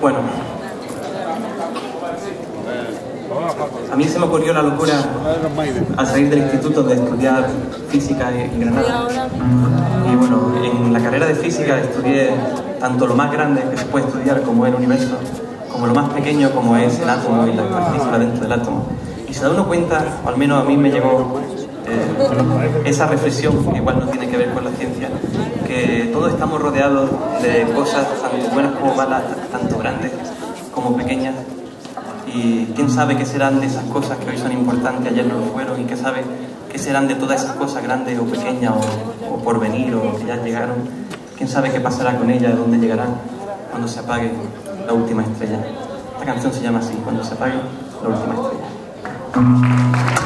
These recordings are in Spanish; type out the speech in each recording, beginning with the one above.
Bueno, a mí se me ocurrió la locura al salir del instituto de estudiar física en Granada. Y bueno, en la carrera de física estudié tanto lo más grande que se puede estudiar como el universo, como lo más pequeño como es el átomo y las partículas dentro del átomo. Y se da uno cuenta, o al menos a mí me llegó eh, esa reflexión, que igual no tiene que ver con la ciencia, que todos estamos rodeados de cosas tanto buenas como malas, tanto grandes como pequeñas. Y quién sabe qué serán de esas cosas que hoy son importantes, ayer no lo fueron, y qué sabe qué serán de todas esas cosas grandes o pequeñas o, o por venir o que ya llegaron. Quién sabe qué pasará con ellas, de dónde llegarán cuando se apague la última estrella. Esta canción se llama así, cuando se apague la última estrella.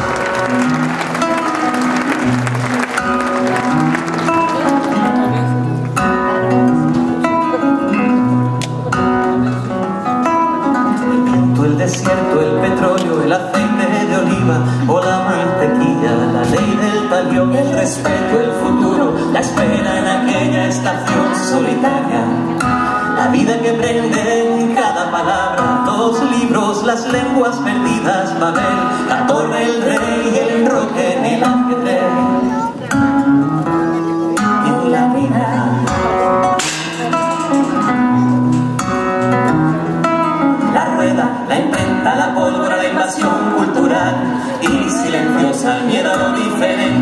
Talión, el respeto, el futuro, la espera en aquella estación solitaria. La vida que prende en cada palabra, los libros, las lenguas perdidas, Babel, la torre, el rey, el roque el ajedrez.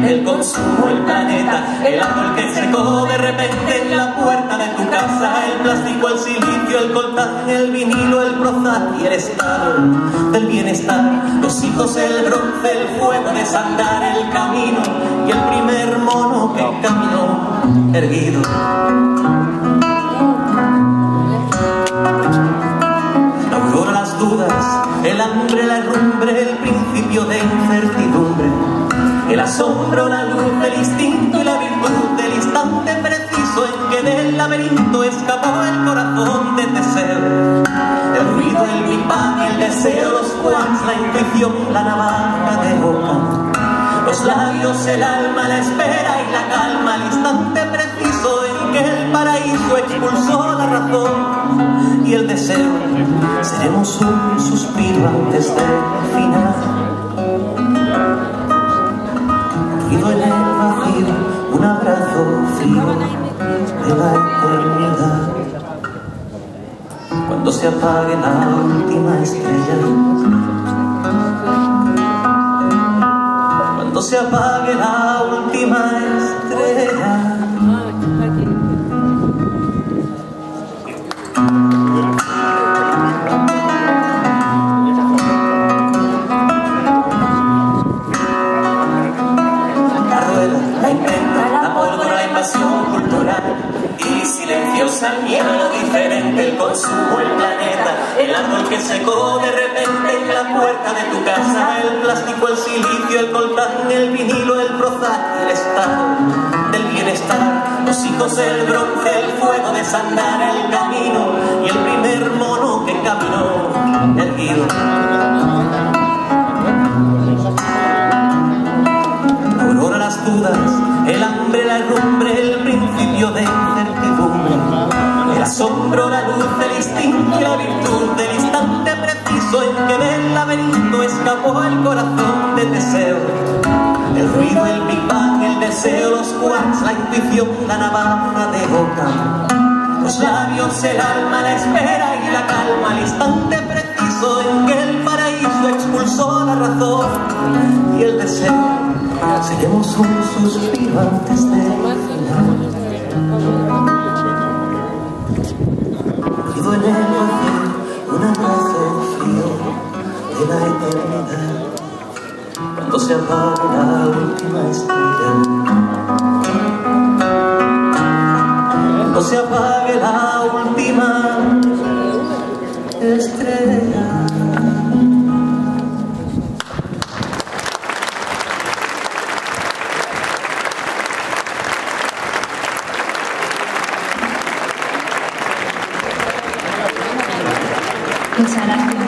El consumo, el planeta, el árbol que secó de repente en la puerta de tu casa, el plástico, el silicio, el coltán, el vinilo, el prozat y el estado del bienestar, los hijos, el bronce, el fuego, desandar el camino y el primer mono que caminó erguido. La aurora, las dudas, el hambre, la herrumbre, el principio de incertidumbre, el asombro, la luz, el instinto y la virtud del instante preciso en que del laberinto escapó el corazón de Teseo. El ruido, el big bang, el deseo, los quants, la intuición, la navaja de boca. Los labios, el alma, la espera y la calma, el instante preciso en que el paraíso expulsó la razón y el deseo. Seremos un suspiro antes del final. El vacío, un abrazo frío de la eternidad. Cuando se apague la última estrella. Cuando se apague miedo diferente, el consumo, el planeta, el árbol que secó de repente en la puerta de tu casa, el plástico, el silicio, el coltán, el vinilo, el prozat, el estado del bienestar, los hijos, el bronce, el fuego, desandar el camino y el primer mono que caminó erguido. Asombro, la luz, el instinto y la virtud del instante preciso en que del laberinto escapó el corazón de Teseo. El ruido, el bang, el deseo, los quants, la intuición, la navaja de boca. Los labios, el alma, la espera y la calma, el instante preciso en que el paraíso expulsó la razón y el deseo. Seremos un suspiro antes se apague la última estrella. No se apague la última estrella. Muchas gracias.